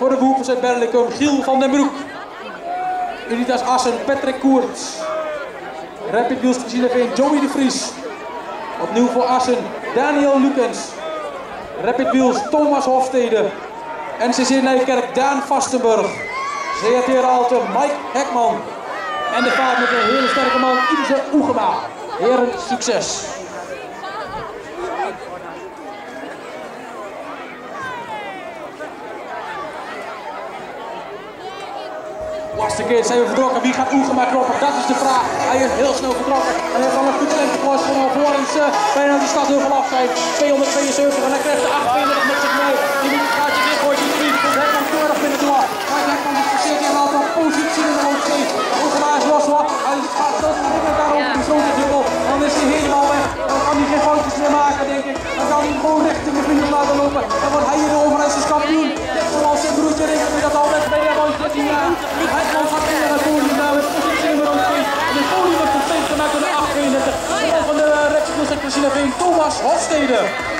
Voor de Boepers uit Berlicum, Giel van den Broek. Unitas Assen, Patrick Koerts. Rapid Wheels Veen, Joey de Vries. Opnieuw voor Assen, Daniel Lukens. Rapid Wheels, Thomas Hofstede. NCC Nijkerk, Daan Vastenburg. CRT Raalte, Mike Hekman. En de vaart met een hele sterke man, Ilse Oegema. Heren, succes. Laatste keer zijn we vertrokken. Wie gaat Oegema kloppen? Dat is de vraag. Hij is heel snel vertrokken. En hij heeft al een goed tempo van Florens. Uh, bijna die stad heel veel af zijn. 272 en hij krijgt de 28 met zich mee. Die moet het gaatje dichtgooien. Die niet. Hij kan keurig binnen door. Maar hij kan dus zeker en altijd positie in de hoofd Oegema is los. Hij gaat zo Bull Thomas Hofstede.